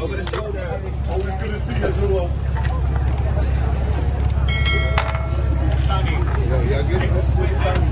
Over the shoulder. good.